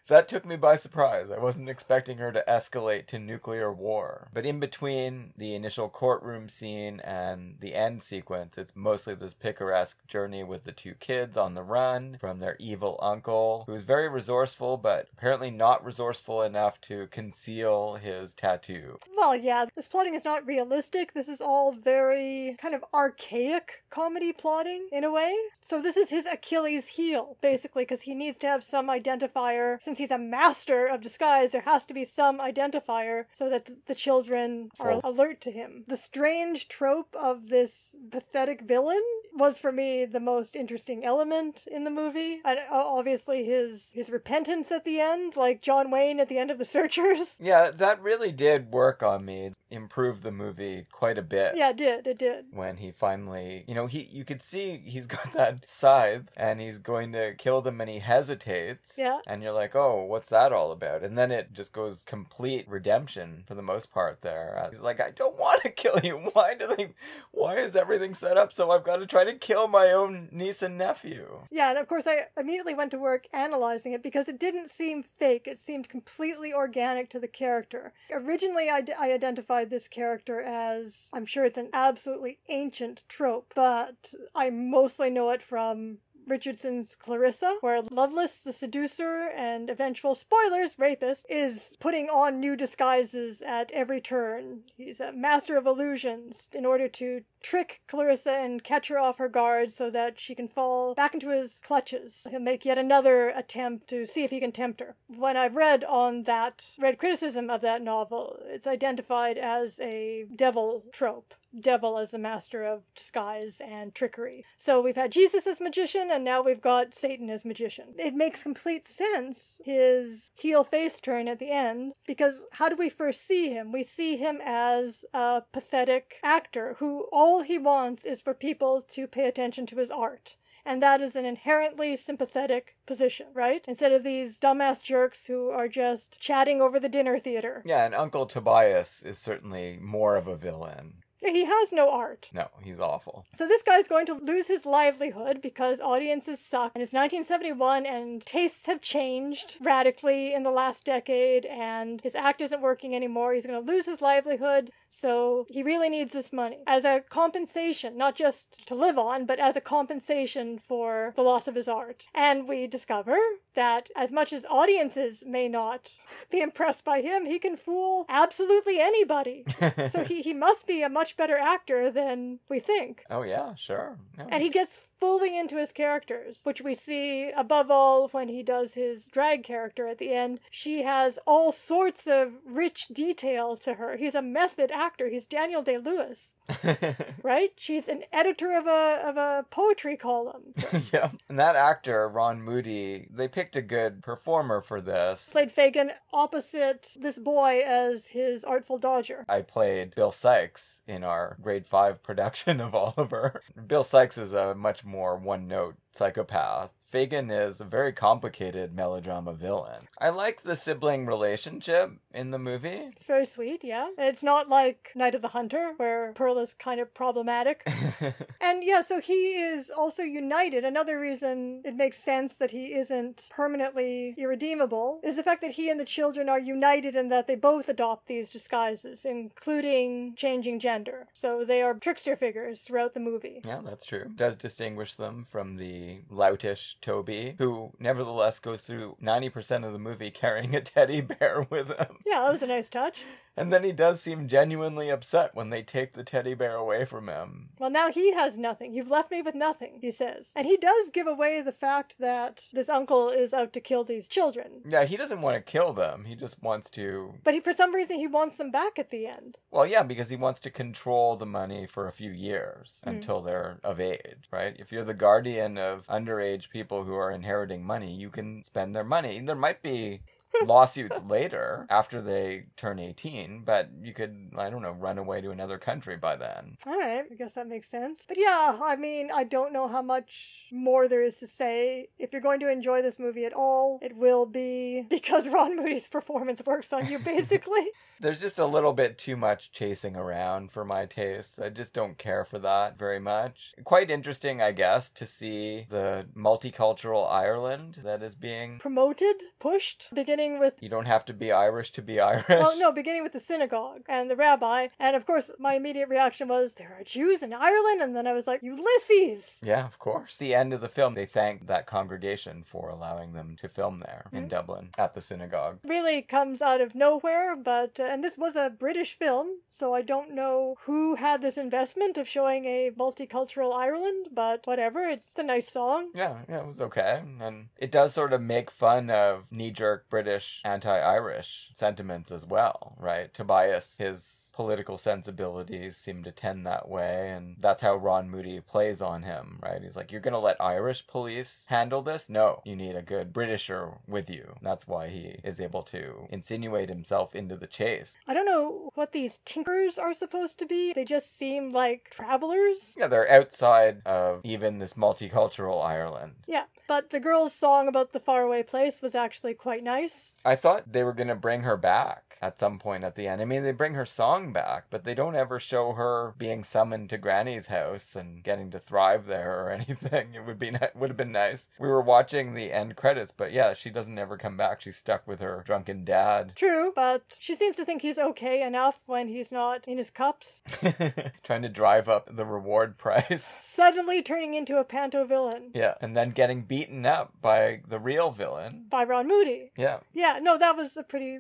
That took me by surprise. I wasn't expecting her to escalate to nuclear war. But in between the initial courtroom scene and the end sequence, it's mostly this picaresque journey with the two kids on the run from their evil uncle, who's very resourceful, but apparently not resourceful enough to conceal his tattoo. Well, yeah, this plotting is not realistic. This is all very kind of archaic comedy plotting in a way. So this is his Achilles heel, basically, because he needs to have some identifier. Since he's a master of disguise, there has to be some identifier so that the children are alert to him. The strange trope of this pathetic villain was for me the most interesting element in the movie. And uh, obviously his his repentance at the end, like John Wayne at the end of The Searchers. Yeah, that really did work on me. Improved the movie quite a bit. Yeah, it did. It did. when he finally you know he you could see he's *laughs* got that scythe and he's going to kill them and he hesitates Yeah. and you're like oh what's that all about? And then it just goes complete redemption for the most part there. Uh, He's like, I don't want to *laughs* kill you. Why do they, why is everything set up so I've got to try to kill my own niece and nephew? Yeah, and of course, I immediately went to work analyzing it because it didn't seem fake. It seemed completely organic to the character. Originally, I, d- I identified this character as I'm sure it's an absolutely ancient trope, but I mostly know it from Richardson's Clarissa, where Lovelace, the seducer and eventual spoilers, rapist, is putting on new disguises at every turn. He's a master of illusions in order to trick Clarissa and catch her off her guard so that she can fall back into his clutches. He'll make yet another attempt to see if he can tempt her. When I've read on that, read criticism of that novel, it's identified as a devil trope devil as the master of disguise and trickery. So we've had Jesus as magician, and now we've got Satan as magician. It makes complete sense, his heel face turn at the end, because how do we first see him? We see him as a pathetic actor who all he wants is for people to pay attention to his art. And that is an inherently sympathetic position, right? Instead of these dumbass jerks who are just chatting over the dinner theater. Yeah, and Uncle Tobias is certainly more of a villain. He has no art. No, he's awful. So this guy's going to lose his livelihood because audiences suck. And it's 1971 and tastes have changed radically in the last decade and his act isn't working anymore. He's going to lose his livelihood. So he really needs this money as a compensation, not just to live on, but as a compensation for the loss of his art. And we discover that as much as audiences may not be impressed by him, he can fool absolutely anybody. *laughs* so he, he must be a much better actor than we think. oh yeah, sure. And he gets fully into his characters, which we see above all when he does his drag character at the end. She has all sorts of rich detail to her. He's a method actor. He's Daniel Day Lewis, *laughs* right? She's an editor of a of a poetry column. *laughs* yeah. And that actor, Ron Moody, they picked a good performer for this. Played Fagin opposite this boy as his artful dodger. I played Bill Sikes in our grade five *laughs* production of Oliver. Bill Sikes is a much more one note psychopath. Fagin is a very complicated melodrama villain. I like the sibling relationship in the movie. It's very sweet, yeah. It's not like Night of the Hunter, where Pearl is kind of problematic. *laughs* And yeah, so he is also united. Another reason it makes sense that he isn't permanently irredeemable is the fact that he and the children are united in that they both adopt these disguises, including changing gender. So they are trickster figures throughout the movie. yeah, that's true. Does distinguish them from the loutish Toby, who nevertheless goes through 90% of the movie carrying a teddy bear with him. Yeah, that was a nice touch. And then he does seem genuinely upset when they take the teddy bear away from him. Well, now he has nothing. You've left me with nothing, he says. And he does give away the fact that this uncle is out to kill these children. Yeah, he doesn't want to kill them. He just wants to. But he, for some reason, he wants them back at the end. Well, yeah, because he wants to control the money for a few years Mm. until they're of age, right? If you're the guardian of underage people who are inheriting money, you can spend their money. There might be lawsuits later after they turn 18, but you could, I don't know, run away to another country by then. All right, I guess that makes sense. But yeah, I mean, I don't know how much more there is to say. If you're going to enjoy this movie at all, it will be *laughs* because Ron Moody's performance works on you, *laughs* basically. There's just a little bit too much chasing around for my tastes. I just don't care for that very much. Quite interesting, I guess, to see the multicultural Ireland that is being. Promoted, pushed, beginning with. You don't have to be Irish to be Irish. Well, no, beginning with the synagogue and the rabbi. And of course, my immediate reaction was, there are Jews in Ireland? And then I was like, Ulysses! Yeah, of course. The end of the film, they thank that congregation for allowing them to film there in Mhm. Dublin at the synagogue. really comes out of nowhere, but uh, and this was a British film, so I don't know who had this investment of showing a multicultural Ireland, but whatever, it's a nice song. Yeah, yeah, it was okay. And it does sort of make fun of knee jerk British British anti-Irish sentiments as well, right? Tobias, his political sensibilities seem to tend that way, and that's how Ron Moody plays on him, right? He's like, "You're gonna let Irish police handle this? No, you need a good Britisher with you." That's why he is able to insinuate himself into the chase. I don't know what these tinkers are supposed to be. They just seem like travelers. Yeah, they're outside of even this multicultural Ireland. Yeah, but the girl's song about the faraway place was actually quite nice. I thought they were going to bring her back at some point at the end. I mean, they bring her song back, but they don't ever show her being summoned to Granny's house and getting to thrive there or *laughs* anything. It would be ni- would have been nice. We were watching the end credits, but yeah, she doesn't ever come back. She's stuck with her drunken dad. True, but she seems to think he's okay enough when he's not in his cups. *laughs* Trying to drive up the reward price. *laughs* Suddenly turning into a panto villain. Yeah, and then getting beaten up by the real villain. By Ron Moody. Yeah. Yeah, no, that was a pretty.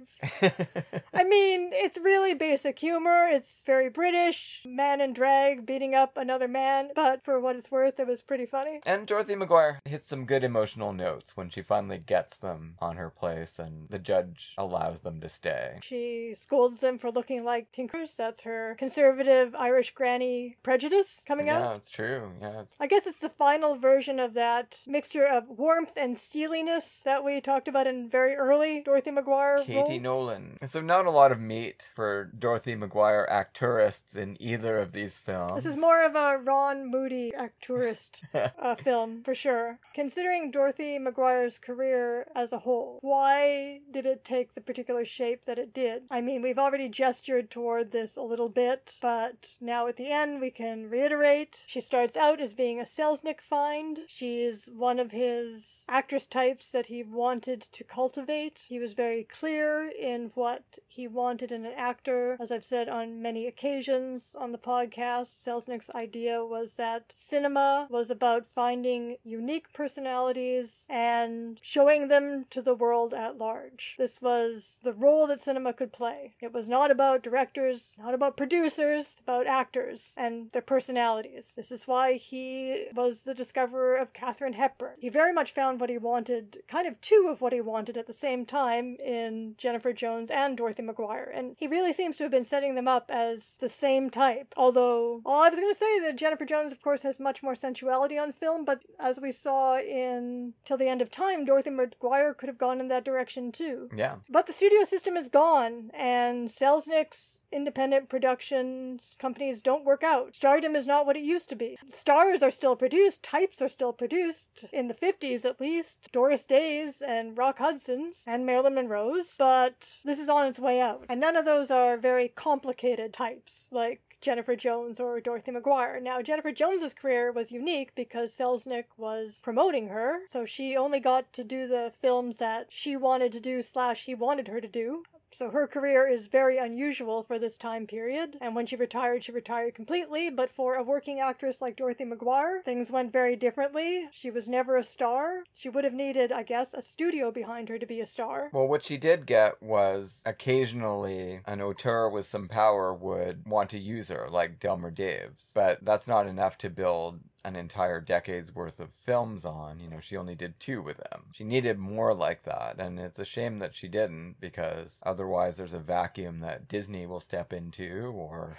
I mean, it's really basic humor. It's very British. Man in drag beating up another man, but for what it's worth, it was pretty funny. and Dorothy McGuire hits some good emotional notes when she finally gets them on her place and the judge allows them to stay. She scolds them for looking like tinkers. That's her conservative Irish granny prejudice coming yeah, out. it's true. Yeah, it's I guess it's the final version of that mixture of warmth and steeliness that we talked about in very early Dorothy McGuire. Katie roles. Nolan. So not a lot of meat for Dorothy McGuire acteurists in either of these films. This is more of a Ron Moody acteurist *laughs* uh, film for sure. Considering Dorothy McGuire's career as a whole, why did it take the particular shape that it did? I mean, we've already gestured toward this a little bit, but now at the end we can reiterate. She starts out as being a Selznick find. She's one of his actress types that he wanted to cultivate. He was very clear in what he wanted in an actor. As I've said on many occasions on the podcast, Selznick's idea was that cinema was about finding unique personalities and showing them to the world at large. This was the role that cinema could play. It was not about directors, not about producers, about actors and their personalities. This is why he was the discoverer of Katharine Hepburn. He very much found what he wanted, kind of two of what he wanted at the same time in Jennifer Jones and Dorothy McGuire. And he really seems to have been setting them up as the same type. Although, well, I was going to say that Jennifer Jones, of course, has much more sensuality on film, but as we saw in Till the End of Time, Dorothy McGuire could have gone in that direction too. Yeah. But the studio system is gone, and Selznick's independent productions companies don't work out. Stardom is not what it used to be. Stars are still produced, types are still produced, in the 50s at least. Doris Day's and Rock Hudson's and Marilyn Monroe's, but this is on its way out. And none of those are very complicated types, like Jennifer Jones or Dorothy McGuire. Now, Jennifer Jones's career was unique because Selznick was promoting her, so she only got to do the films that she wanted to do slash he wanted her to do. So her career is very unusual for this time period. And when she retired, she retired completely. But for a working actress like Dorothy McGuire, things went very differently. She was never a star. She would have needed, I guess, a studio behind her to be a star. Well, what she did get was occasionally an auteur with some power would want to use her, like Delmer Daves. But that's not enough to build an entire decade's worth of films on. You know, she only did two with them. She needed more like that, and it's a shame that she didn't because otherwise there's a vacuum that Disney will step into or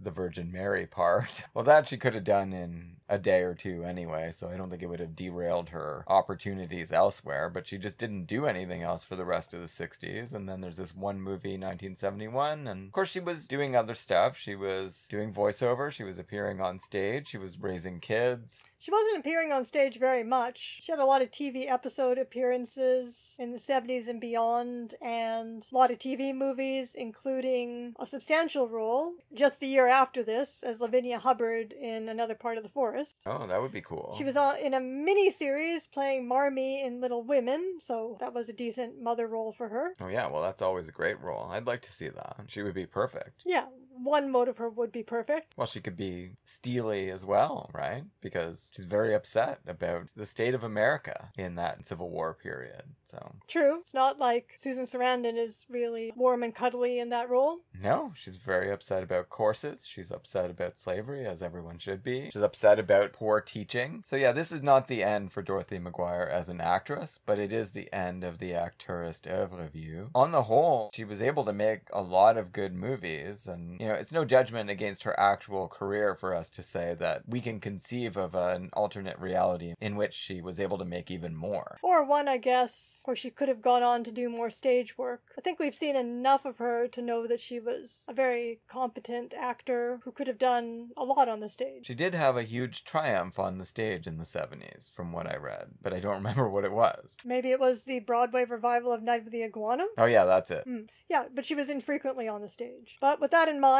the Virgin Mary part. *laughs* Well, that she could have done in a day or two anyway, so I don't think it would have derailed her opportunities elsewhere, but she just didn't do anything else for the rest of the 60s. And then there's this one movie, 1971, and of course she was doing other stuff. She was doing voiceover, she was appearing on stage, she was raising kids. She wasn't appearing on stage very much. She had a lot of TV episode appearances in the 70s and beyond, and a lot of TV movies, including a substantial role just the year after this as Lavinia Hubbard in Another Part of the Forest. Oh, that would be cool. She was in a mini series playing Marmee in Little Women, so that was a decent mother role for her. Oh, yeah, well, that's always a great role. I'd like to see that. She would be perfect. Yeah, one mode of her would be perfect. Well, she could be steely as well, right? Because she's very upset about the state of America in that Civil War period. So, True. It's not like Susan Sarandon is really warm and cuddly in that role. no, she's very upset about courses. She's upset about slavery, as everyone should be. She's upset about poor teaching. So, yeah, this is not the end for Dorothy McGuire as an actress, but it is the end of the acteurist oeuvre view. On the whole, she was able to make a lot of good movies, and, you know, it's no judgment against her actual career for us to say that we can conceive of an alternate reality in which she was able to make even more. Or one, I guess, where she could have gone on to do more stage work. I think we've seen enough of her to know that she was a very competent actor who could have done a lot on the stage. She did have a huge triumph on the stage in the 70s, from what I read, but I don't *laughs* remember what it was. Maybe it was the Broadway revival of Night of the Iguana? Oh, yeah, that's it. Hmm. Yeah, but she was infrequently on the stage. But with that in mind,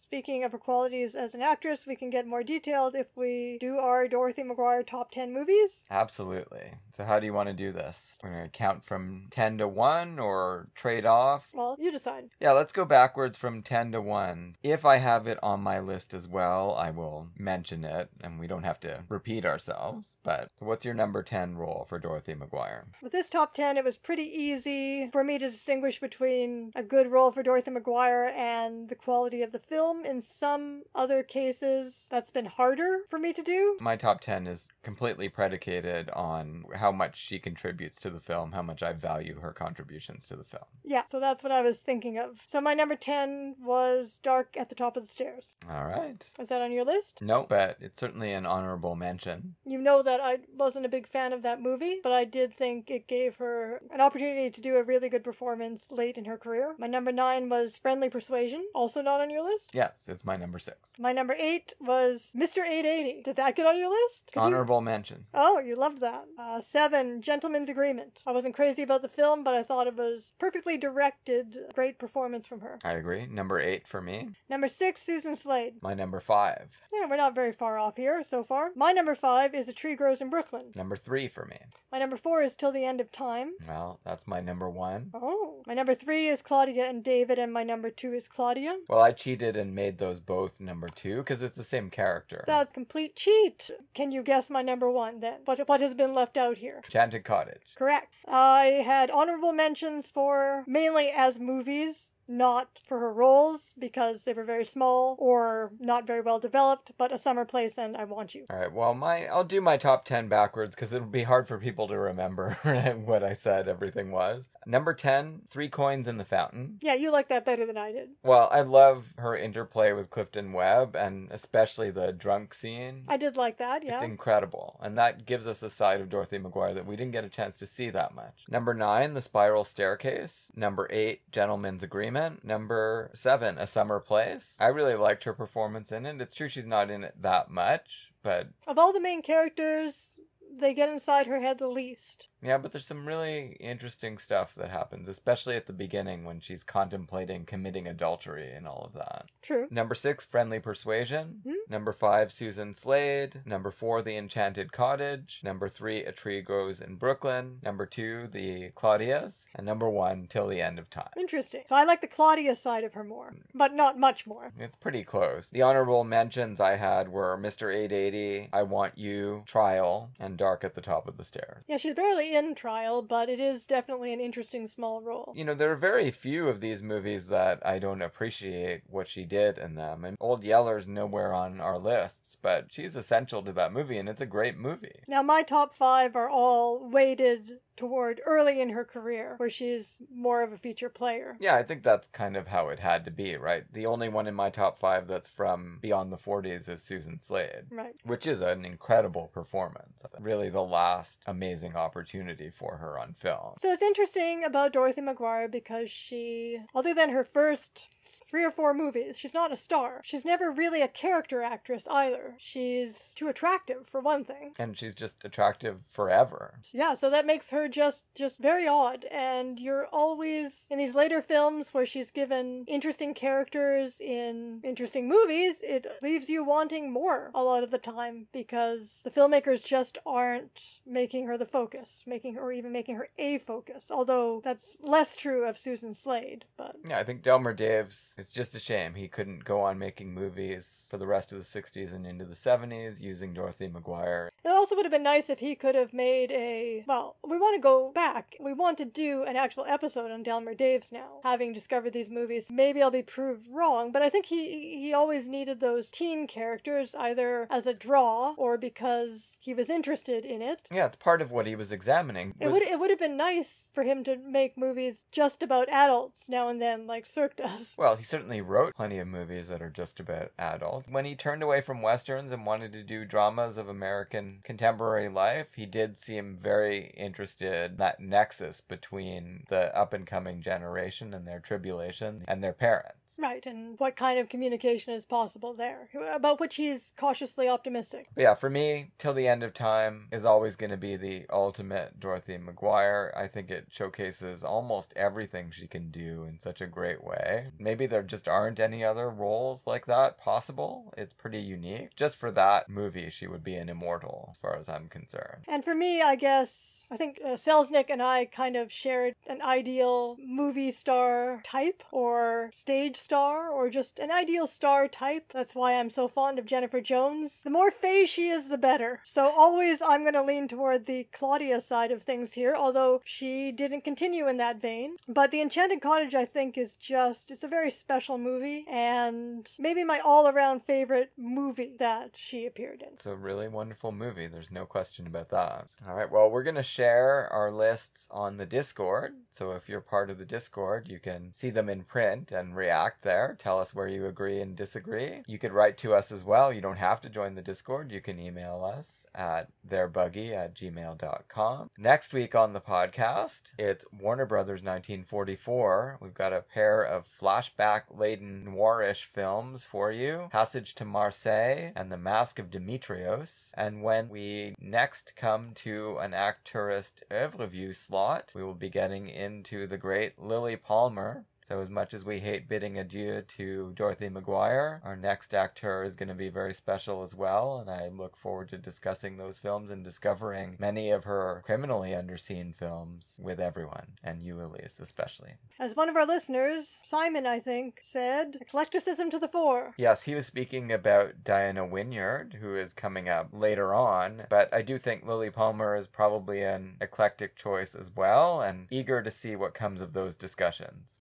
speaking of her qualities as an actress, we can get more detailed if we do our Dorothy McGuire top 10 movies. Absolutely. So, how do you want to do this? We're going to count from 10 to 1 or trade off? Well, you decide. Yeah, let's go backwards from 10 to 1. If I have it on my list as well, I will mention it, and we don't have to repeat ourselves. But what's your number 10 role for Dorothy McGuire? With this top 10, it was pretty easy for me to distinguish between a good role for Dorothy McGuire and the quality of the film. In some other cases, that's been harder for me to do. My top 10 is completely predicated on how much she contributes to the film, how much I value her contributions to the film. Yeah, so that's what I was thinking of. So my number 10 was Dark at the Top of the Stairs. All right. Was that on your list? No, but it's certainly an honorable mention. You know that I wasn't a big fan of that movie, but I did think it gave her an opportunity to do a really good performance late in her career. My number 9 was Friendly Persuasion, also not on your list. Yes, it's my number six. My number 8 was Mr. 880. Did that get on your list? 'Cause you- Honorable mention. Oh, you loved that. Uh, seven, Gentleman's Agreement. I wasn't crazy about the film, but I thought it was perfectly directed. Great performance from her. I agree. Number eight for me. Number six, Susan Slade. My number five. Yeah, we're not very far off here so far. My number five is A Tree Grows in Brooklyn. Number three for me. My number four is Till the End of Time. Well, that's my number one. Oh. My number three is Claudia and David, and my number two is Claudia. Well, I cheated and made those both number two because it's the same character. That's complete cheat. Can you guess my number one then? What, what has been left out here? Enchanted Cottage. Correct. I had honorable mentions for mainly as movies, not for her roles because they were very small or not very well developed, but A Summer Place and I Want You. All right. Well, my I'll do my top ten backwards because it'll be hard for people to remember *laughs* what I said everything was. Number ten, Three Coins in the Fountain. Yeah, you like that better than I did. Well, I love her interplay with Clifton Webb and especially the drunk scene. I did like that, yeah. It's incredible. And that gives us a side of Dorothy McGuire that we didn't get a chance to see that much. Number nine, The Spiral Staircase. Number eight, Gentleman's Agreement. Number seven, A Summer Place. I really liked her performance in it. It's true she's not in it that much, but Of all the main characters, they get inside her head the least. Yeah, but there's some really interesting stuff that happens, especially at the beginning when she's contemplating committing adultery and all of that. True. Number six, Friendly Persuasion. Hmm? Number five, Susan Slade. Number four, The Enchanted Cottage. Number three, A Tree Grows in Brooklyn. Number two, The Claudias. And number one, Till the End of Time. Interesting. So I like the Claudia side of her more, but not much more. It's pretty close. The honorable mentions I had were Mr. 880, I Want You, Trial, and Dark at the Top of the Stairs. Yeah, she's barely in trial, but it is definitely an interesting small role. You know, there are very few of these movies that I don't appreciate what she did in them. And Old Yeller's nowhere on our lists, but she's essential to that movie, and it's a great movie. Now, my top five are all weighted toward early in her career, where she's more of a feature player. Yeah, I think that's kind of how it had to be, right? The only one in my top five that's from beyond the 40s is Susan Slade, Right. which is an incredible performance. Really, the last amazing opportunity for her on film. So it's interesting about Dorothy McGuire because she, other than her first three or four movies, she's not a star. She's never really a character actress either. She's too attractive, for one thing. And she's just attractive forever. Yeah, so that makes her just just very odd and you're always in these later films where she's given interesting characters in interesting movies, it leaves you wanting more a lot of the time because the filmmakers just aren't making her the focus, making her or even making her a focus. Although that's less true of Susan Slade, but Yeah, I think Delmer Daves It's just a shame he couldn't go on making movies for the rest of the 60s and into the 70s using Dorothy McGuire. It also would have been nice if he could have made a. Well, we want to go back. We want to do an actual episode on Delmer Daves now, having discovered these movies. Maybe I'll be proved wrong, but I think he he always needed those teen characters either as a draw or because he was interested in it. Yeah, it's part of what he was examining. It would it would have been nice for him to make movies just about adults now and then, like Sirk does. Well, he certainly wrote plenty of movies that are just about adults. When he turned away from westerns and wanted to do dramas of American contemporary life, he did seem very interested in that nexus between the up and coming generation and their tribulation and their parents. Right, and what kind of communication is possible there, about which he's cautiously optimistic. But yeah, for me, Till the End of Time is always going to be the ultimate Dorothy McGuire. I think it showcases almost everything she can do in such a great way. Maybe there just aren't any other roles like that possible. It's pretty unique. Just for that movie, she would be an immortal, as far as I'm concerned. And for me, I guess, I think uh, Selznick and I kind of shared an ideal movie star type or stage star or just an ideal star type. That's why I'm so fond of Jennifer Jones. The more Faye she is, the better. So always I'm going to lean toward the Claudia side of things here, although she didn't continue in that vein. But The Enchanted Cottage, I think, is just, it's a very special movie and maybe my all around favorite movie that she appeared in. It's a really wonderful movie. There's no question about that. All right, well, we're going to share our lists on the Discord. So if you're part of the Discord, you can see them in print and react there. Tell us where you agree and disagree. You could write to us as well. You don't have to join the Discord. You can email us at theirbuggy at gmail.com. Next week on the podcast, it's Warner Brothers 1944. We've got a pair of flashback laden noirish films for you Passage to Marseille and The Mask of Demetrios. And when we next come to an acteurist oeuvre review slot, we will be getting into the great Lilli Palmer. So, as much as we hate bidding adieu to Dorothy McGuire, our next actor is going to be very special as well, and I look forward to discussing those films and discovering many of her criminally underseen films with everyone, and you, Elise, especially. As one of our listeners, Simon, I think, said, eclecticism to the fore. Yes, he was speaking about Diana Wynyard, who is coming up later on, but I do think Lilli Palmer is probably an eclectic choice as well, and eager to see what comes of those discussions.